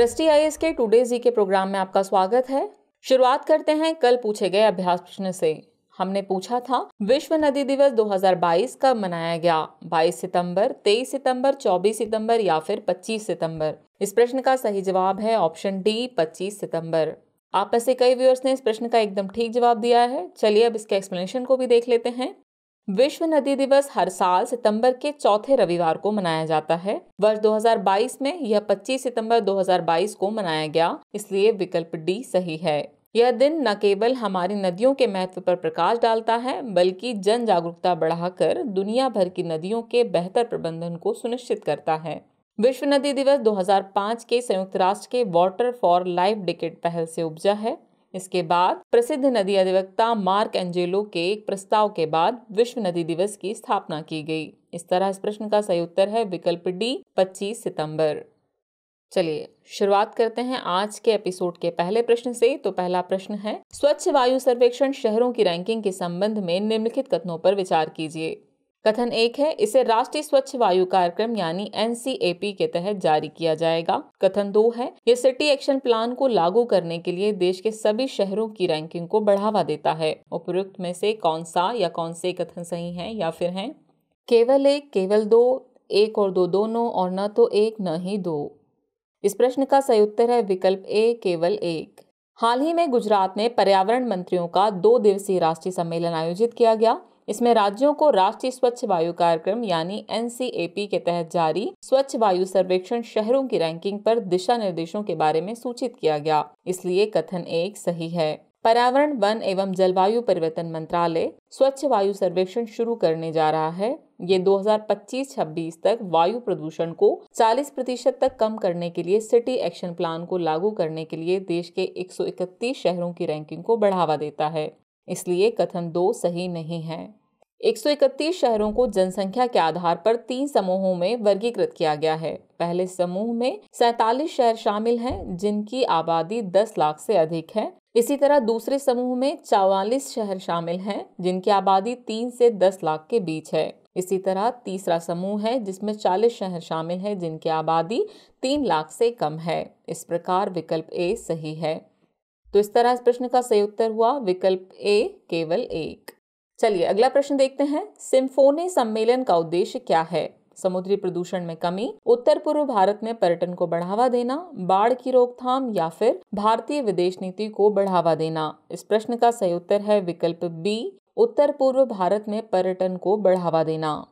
दृष्टि आई के टूडे जी के प्रोग्राम में आपका स्वागत है। शुरुआत करते हैं कल पूछे गए अभ्यास प्रश्न से। हमने पूछा था, विश्व नदी दिवस 2022 कब मनाया गया? 22 सितंबर 23 सितंबर 24 सितंबर या फिर 25 सितंबर? इस प्रश्न का सही जवाब है ऑप्शन डी 25 सितंबर। आप में से कई व्यूअर्स ने इस प्रश्न का एकदम ठीक जवाब दिया है। चलिए अब इसके एक्सप्लेनेशन को भी देख लेते हैं। विश्व नदी दिवस हर साल सितंबर के चौथे रविवार को मनाया जाता है। वर्ष 2022 में यह 25 सितंबर 2022 को मनाया गया, इसलिए विकल्प डी सही है। यह दिन न केवल हमारी नदियों के महत्व पर प्रकाश डालता है, बल्कि जन जागरूकता बढ़ाकर दुनिया भर की नदियों के बेहतर प्रबंधन को सुनिश्चित करता है। विश्व नदी दिवस 2005 के संयुक्त राष्ट्र के वाटर फॉर लाइफ डिकेट पहल से उपजा है। इसके बाद प्रसिद्ध नदी अधिवक्ता मार्क एंजेलो के एक प्रस्ताव के बाद विश्व नदी दिवस की स्थापना की गई। इस तरह इस प्रश्न का सही उत्तर है विकल्प डी 25 सितंबर। चलिए, शुरुआत करते हैं आज के एपिसोड के पहले प्रश्न से। तो पहला प्रश्न है, स्वच्छ वायु सर्वेक्षण शहरों की रैंकिंग के संबंध में निम्नलिखित कथनों पर विचार कीजिए। कथन एक है, इसे राष्ट्रीय स्वच्छ वायु कार्यक्रम यानी एन के तहत जारी किया जाएगा। कथन दो है ये सिटी एक्शन प्लान को लागू करने के लिए देश के सभी शहरों की रैंकिंग को बढ़ावा देता है। उपयुक्त में से कौन सा या कौन से कथन सही है या फिर है? केवल एक, केवल दो, एक और दो दोनों, और न तो एक, न ही दो। इस प्रश्न का सही उत्तर है विकल्प ए, केवल एक। हाल ही में गुजरात में पर्यावरण मंत्रियों का दो दिवसीय राष्ट्रीय सम्मेलन आयोजित किया गया। इसमें राज्यों को राष्ट्रीय स्वच्छ वायु कार्यक्रम यानी एन के तहत जारी स्वच्छ वायु सर्वेक्षण शहरों की रैंकिंग पर दिशा निर्देशों के बारे में सूचित किया गया। इसलिए कथन एक सही है। पर्यावरण, वन एवं जलवायु परिवर्तन मंत्रालय स्वच्छ वायु सर्वेक्षण शुरू करने जा रहा है। ये 2025-26 तक वायु प्रदूषण को 40 प्रतिशत तक कम करने के लिए सिटी एक्शन प्लान को लागू करने के लिए देश के 131 शहरों की रैंकिंग को बढ़ावा देता है। इसलिए कथन दो सही नहीं है। 131 शहरों को जनसंख्या के आधार पर तीन समूहों में वर्गीकृत किया गया है। पहले समूह में सैतालीस शहर शामिल हैं, जिनकी आबादी 10 लाख से अधिक है। इसी तरह दूसरे समूह में चौवालीस शहर शामिल हैं, जिनकी आबादी तीन से दस लाख के बीच है। इसी तरह तीसरा समूह है, जिसमें 40 शहर शामिल हैं, जिनकी आबादी तीन लाख से कम है। इस प्रकार विकल्प ए सही है। तो इस तरह इस प्रश्न का सही उत्तर हुआ, विकल्प ए केवल एक। चलिए, अगला प्रश्न देखते हैं। सिम्फोनी सम्मेलन का उद्देश्य क्या है? समुद्री प्रदूषण में कमी, उत्तर पूर्व भारत में पर्यटन को बढ़ावा देना, बाढ़ की रोकथाम या फिर भारतीय विदेश नीति को बढ़ावा देना। इस प्रश्न का सही उत्तर है विकल्प बी उत्तर पूर्व भारत में पर्यटन को बढ़ावा देना।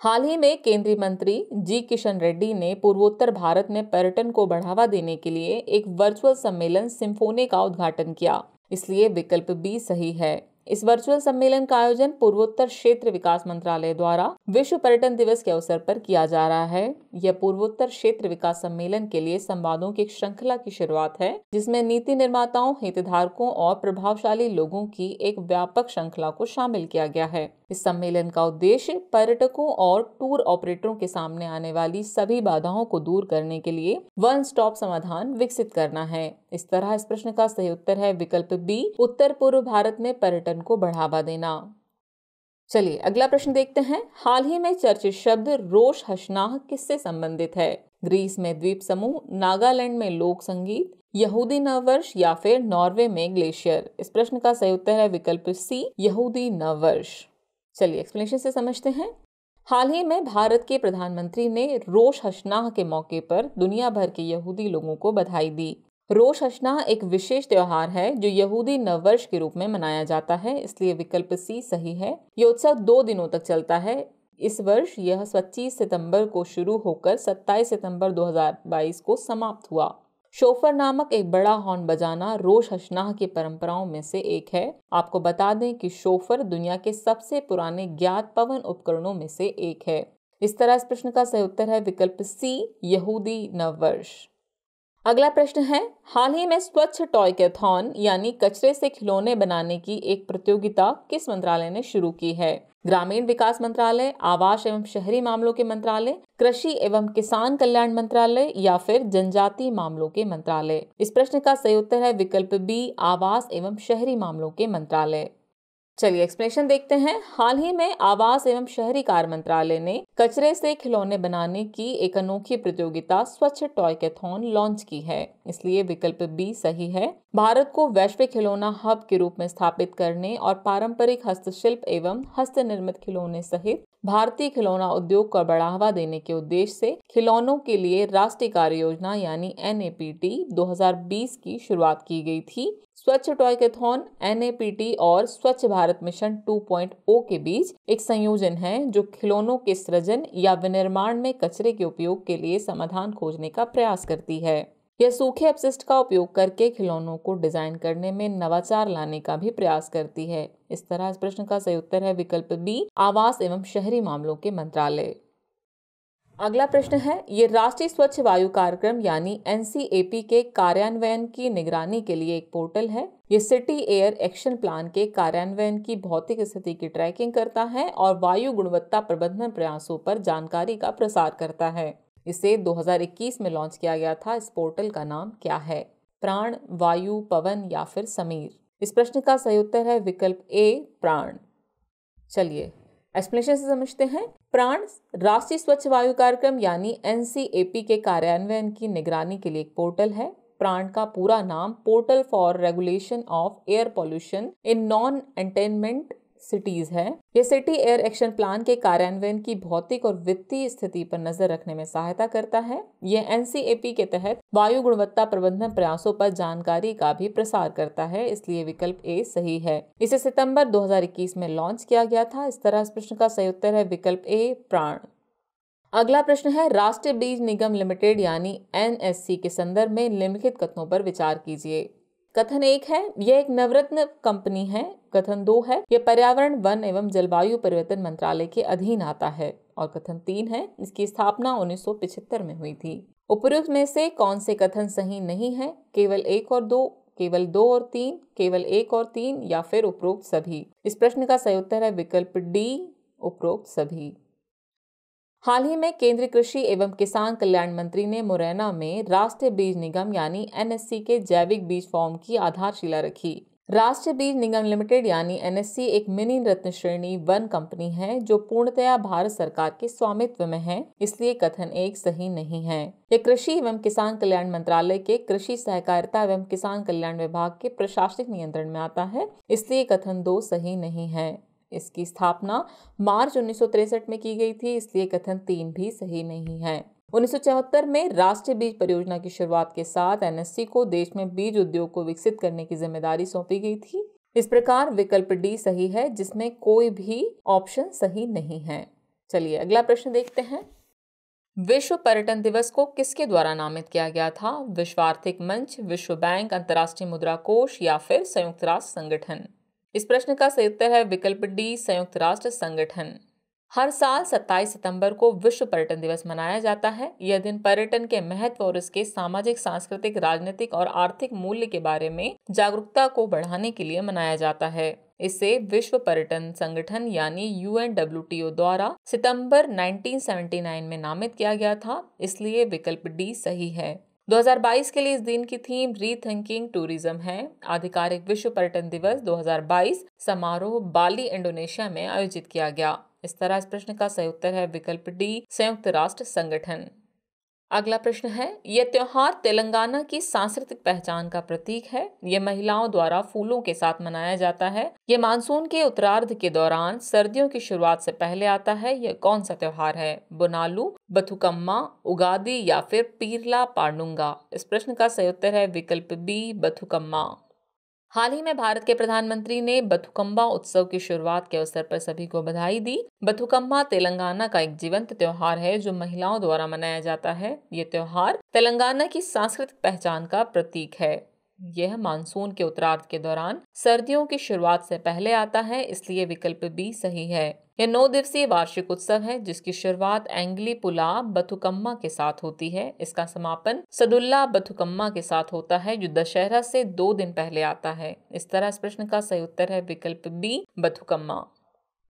हाल ही में केंद्रीय मंत्री जी किशन रेड्डी ने पूर्वोत्तर भारत में पर्यटन को बढ़ावा देने के लिए एक वर्चुअल सम्मेलन सिम्फोनी का उद्घाटन किया। इसलिए विकल्प बी सही है। इस वर्चुअल सम्मेलन का आयोजन पूर्वोत्तर क्षेत्र विकास मंत्रालय द्वारा विश्व पर्यटन दिवस के अवसर पर किया जा रहा है। यह पूर्वोत्तर क्षेत्र विकास सम्मेलन के लिए संवादों की एक श्रृंखला की शुरुआत है, जिसमें नीति निर्माताओं, हितधारकों और प्रभावशाली लोगों की एक व्यापक श्रृंखला को शामिल किया गया है। इस सम्मेलन का उद्देश्य पर्यटकों और टूर ऑपरेटरों के सामने आने वाली सभी बाधाओं को दूर करने के लिए वन स्टॉप समाधान विकसित करना है। इस तरह इस प्रश्न का सही उत्तर है विकल्प बी, उत्तर पूर्व भारत में पर्यटन को बढ़ावा देना। चलिए, अगला प्रश्न देखते हैं। हाल ही में चर्चित शब्द रोश हशनाह किससे संबंधित है? ग्रीस में द्वीप समूह, नागालैंड में लोक संगीत, यहूदी नववर्ष या फिर नॉर्वे में ग्लेशियर। इस प्रश्न का सही उत्तर है विकल्प सी, यहूदी नववर्ष। चलिए एक्सप्लेनेशन से समझते हैं। हाल ही में भारत के प्रधानमंत्री ने रोश हशनाह के मौके पर दुनिया भर के यहूदी लोगों को बधाई दी। रोश हशनाह एक विशेष त्योहार है जो यहूदी नववर्ष के रूप में मनाया जाता है, इसलिए विकल्प सी सही है। ये उत्सव दो दिनों तक चलता है। इस वर्ष यह 25 सितंबर को शुरू होकर 27 सितंबर 2022 को समाप्त हुआ। शोफर नामक एक बड़ा हॉर्न बजाना रोश हशनाह की परंपराओं में से एक है। आपको बता दें कि शोफर दुनिया के सबसे पुराने ज्ञात पवन उपकरणों में से एक है। इस तरह इस प्रश्न का सही उत्तर है विकल्प सी, यहूदी नववर्ष। अगला प्रश्न है, हाल ही में स्वच्छ टॉय कैथॉन यानी कचरे से खिलौने बनाने की एक प्रतियोगिता किस मंत्रालय ने शुरू की है? ग्रामीण विकास मंत्रालय, आवास एवं शहरी मामलों के मंत्रालय, कृषि एवं किसान कल्याण मंत्रालय या फिर जनजातीय मामलों के मंत्रालय? इस प्रश्न का सही उत्तर है, विकल्प बी, आवास एवं शहरी मामलों के मंत्रालय। चलिए एक्सप्लेनेशन देखते हैं। हाल ही में आवास एवं शहरी कार्य मंत्रालय ने कचरे से खिलौने बनाने की एक अनोखी प्रतियोगिता स्वच्छ टॉय कैथोन लॉन्च की है। इसलिए विकल्प बी सही है। भारत को वैश्विक खिलौना हब के रूप में स्थापित करने और पारंपरिक हस्तशिल्प एवं हस्त निर्मित खिलौने सहित भारतीय खिलौना उद्योग को बढ़ावा देने के उद्देश्य से खिलौनों के लिए राष्ट्रीय कार्य योजना यानी एनएपीटी 2020 की शुरुआत की गई थी। स्वच्छ टॉयकेथॉन एन और स्वच्छ भारत मिशन 2.0 के बीच एक संयोजन है जो खिलौनों के सृजन या विनिर्माण में कचरे के उपयोग के लिए समाधान खोजने का प्रयास करती है। यह सूखे अपशिष्ट का उपयोग करके खिलौनों को डिज़ाइन करने में नवाचार लाने का भी प्रयास करती है। इस तरह इस प्रश्न का सही उत्तर है विकल्प बी, आवास एवं शहरी मामलों के मंत्रालय। अगला प्रश्न है, ये राष्ट्रीय स्वच्छ वायु कार्यक्रम यानी एनसीएपी के कार्यान्वयन की निगरानी के लिए एक पोर्टल है। ये सिटी एयर एक्शन प्लान के कार्यान्वयन की भौतिक स्थिति की ट्रैकिंग करता है और वायु गुणवत्ता प्रबंधन प्रयासों पर जानकारी का प्रसार करता है। इसे 2021 में लॉन्च किया गया था। इस पोर्टल का नाम क्या है? प्राण, वायु, पवन या फिर समीर? इस प्रश्न का सही उत्तर है विकल्प ए, प्राण। चलिए एक्सप्लेनेशन से समझते हैं। प्राण, राष्ट्रीय स्वच्छ वायु कार्यक्रम यानी एनसीएपी के कार्यान्वयन की निगरानी के लिए एक पोर्टल है। प्राण का पूरा नाम portal for regulation of air pollution in non attainment cities है। ये सिटी एयर एक्शन प्लान के कार्यान्वयन की भौतिक और वित्तीय स्थिति पर नज़र रखने में सहायता करता है। ये एनसीएपी के तहत वायु गुणवत्ता प्रबंधन प्रयासों पर जानकारी का भी प्रसार करता है, इसलिए विकल्प ए सही है। इसे सितंबर 2021 में लॉन्च किया गया था। इस तरह इस प्रश्न का सही उत्तर है विकल्प ए, प्राण। अगला प्रश्न है, राष्ट्रीय बीज निगम लिमिटेड यानी एनएससी के संदर्भ में निम्नलिखित कथनों पर विचार कीजिए। कथन एक है, यह एक नवरत्न कंपनी है, कथन दो है, यह पर्यावरण, वन एवं जलवायु परिवर्तन मंत्रालय के अधीन आता है और कथन तीन है, इसकी स्थापना 1975 में हुई थी। उपयुक्त में से कौन से कथन सही नहीं है, केवल एक और दो, केवल दो और तीन, केवल एक और तीन या फिर उपरोक्त सभी? इस प्रश्न का सही उत्तर है विकल्प डी, उपरोक्त सभी। हाल ही में केंद्रीय कृषि एवं किसान कल्याण मंत्री ने मुरैना में राष्ट्रीय बीज निगम यानी एनएससी के जैविक बीज फॉर्म की आधारशिला रखी। राष्ट्रीय बीज निगम लिमिटेड यानी एनएससी एक मिनी रत्न श्रेणी वन कंपनी है जो पूर्णतया भारत सरकार के स्वामित्व में है, इसलिए कथन एक सही नहीं है। यह कृषि एवं किसान कल्याण मंत्रालय के कृषि सहकारिता एवं किसान कल्याण विभाग के प्रशासनिक नियंत्रण में आता है, इसलिए कथन दो सही नहीं है। इसकी स्थापना मार्च उन्नीस में की गई थी, इसलिए कथन तीन भी सही नहीं है। उन्नीस सौ चौहत्तर में राष्ट्रीय बीज परियोजना की शुरुआत के साथ एनएससी को देश में बीज उद्योग को विकसित करने की ज़िम्मेदारी सौंपी गई थी। इस प्रकार विकल्प डी सही है, जिसमें कोई भी ऑप्शन सही नहीं है। चलिए अगला प्रश्न देखते हैं। विश्व पर्यटन दिवस को किसके द्वारा नामित किया गया था? विश्व आर्थिक मंच, विश्व बैंक, अंतर्राष्ट्रीय मुद्रा कोष या फिर संयुक्त राष्ट्र संगठन? इस प्रश्न का सही उत्तर है विकल्प डी, संयुक्त राष्ट्र संगठन। हर साल 27 सितंबर को विश्व पर्यटन दिवस मनाया जाता है। यह दिन पर्यटन के महत्व और इसके सामाजिक, सांस्कृतिक, राजनीतिक और आर्थिक मूल्य के बारे में जागरूकता को बढ़ाने के लिए मनाया जाता है। इसे विश्व पर्यटन संगठन यानी यू द्वारा सितंबर 1979 में नामित किया गया था। इसलिए विकल्प डी सही है। 2022 के लिए इस दिन की थीम रीथिंकिंग टूरिज़्म है। आधिकारिक विश्व पर्यटन दिवस 2022 समारोह बाली, इंडोनेशिया में आयोजित किया गया। इस तरह इस प्रश्न का सही उत्तर है विकल्प डी, संयुक्त राष्ट्र संगठन। अगला प्रश्न है, यह त्यौहार तेलंगाना की सांस्कृतिक पहचान का प्रतीक है। यह महिलाओं द्वारा फूलों के साथ मनाया जाता है। यह मानसून के उत्तरार्ध के दौरान सर्दियों की शुरुआत से पहले आता है। यह कौन सा त्यौहार है? बुनालू, बथुकम्मा, उगादी या फिर पीरला पांडुंगा? इस प्रश्न का सही उत्तर है विकल्प बी, बथुकम्मा। हाल ही में भारत के प्रधानमंत्री ने बथुकम्बा उत्सव की शुरुआत के अवसर पर सभी को बधाई दी। बथुकम्बा तेलंगाना का एक जीवंत त्योहार है, जो महिलाओं द्वारा मनाया जाता है। ये त्योहार तेलंगाना की सांस्कृतिक पहचान का प्रतीक है। यह मानसून के उत्तरार्ध के दौरान सर्दियों की शुरुआत से पहले आता है, इसलिए विकल्प बी सही है। यह नौ दिवसीय वार्षिक उत्सव है, जिसकी शुरुआत एंगली पुला बथुकम्मा के साथ होती है। इसका समापन सदुल्ला बथुकम्मा के साथ होता है, जो दशहरा से दो दिन पहले आता है। इस तरह इस प्रश्न का सही उत्तर है विकल्प बी, बथुकम्मा।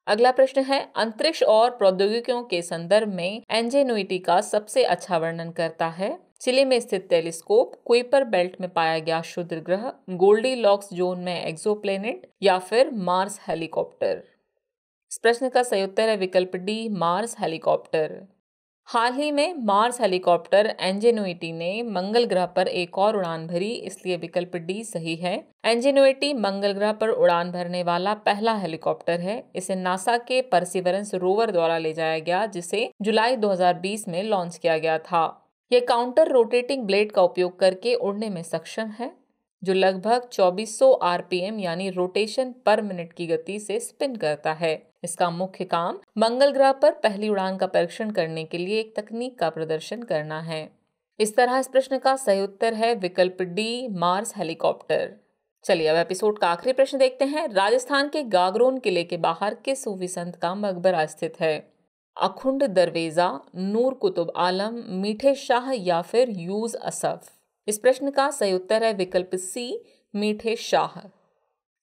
अगला प्रश्न है, अंतरिक्ष और प्रौद्योगिकियों के संदर्भ में एंजेनुइटी का सबसे अच्छा वर्णन करता है। चिली में स्थित टेलीस्कोप, क्विपर बेल्ट में पाया गया शुद्र ग्रह, गोल्डी लॉक्स जोन में एक्सोप्लेनेट या फिर मार्स हेलीकॉप्टर। इस प्रश्न का सही उत्तर है विकल्प डी, मार्स हेलीकॉप्टर। हाल ही में मार्स हेलीकॉप्टर एंजेनुइटी ने मंगल ग्रह पर एक और उड़ान भरी, इसलिए विकल्प डी सही है। एंजेनुइटी मंगल ग्रह पर उड़ान भरने वाला पहला हेलीकॉप्टर है। इसे नासा के परसिवरेंस रोवर द्वारा ले जाया गया, जिसे जुलाई 2020 में लॉन्च किया गया था। यह काउंटर रोटेटिंग ब्लेड का उपयोग करके उड़ने में सक्षम है, जो लगभग 2400 आरपीएम यानी रोटेशन पर मिनट की गति से स्पिन करता है। इसका मुख्य काम मंगल ग्रह पर पहली उड़ान का परीक्षण करने के लिए एक तकनीक का प्रदर्शन करना है। इस तरह इस प्रश्न का सही उत्तर है विकल्प डी, मार्स हेलीकॉप्टर। चलिए अब एपिसोड का आखिरी प्रश्न देखते हैं। राजस्थान के गागरोन किले के बाहर किस सूफी संत का मकबरा स्थित है? अखुंड दरवेजा, नूर कुतुब आलम, मीठे शाह या फिर यूज़ असफ। इस प्रश्न का सही उत्तर है विकल्प सी, मीठे शाह।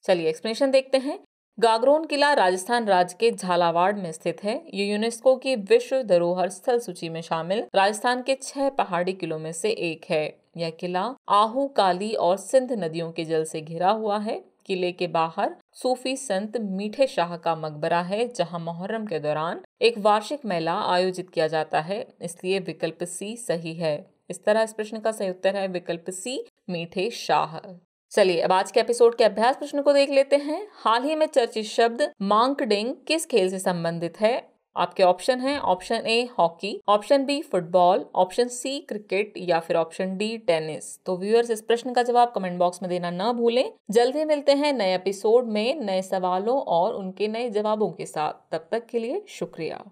चलिए एक्सप्लेनेशन देखते हैं। गागरोन किला राजस्थान राज्य के झालावाड़ में स्थित है। ये यूनेस्को की विश्व धरोहर स्थल सूची में शामिल। राजस्थान के छह पहाड़ी किलों में से एक है। यह किला आहू, काली और सिंध नदियों के जल से घिरा हुआ है। किले के बाहर सूफी संत मीठे शाह का मकबरा है, जहाँ मोहर्रम के दौरान एक वार्षिक मेला आयोजित किया जाता है। इसलिए विकल्प सी सही है। इस तरह इस प्रश्न का सही उत्तर है विकल्प सी मीठे शाह। चलिए, अब आज के एपिसोड के अभ्यास प्रश्न को देख लेते हैं। हाल ही में चर्चित शब्द मांकडिंग किस खेल से संबंधित है? आपके ऑप्शन हैं option A hockey option B football option C cricket या फिर ऑप्शन डी टेनिस तो व्यूअर्स इस प्रश्न का जवाब कमेंट बॉक्स में देना न भूलें। जल्दी मिलते हैं नए एपिसोड में, नए सवालों और उनके नए जवाबों के साथ। तब तक के लिए शुक्रिया।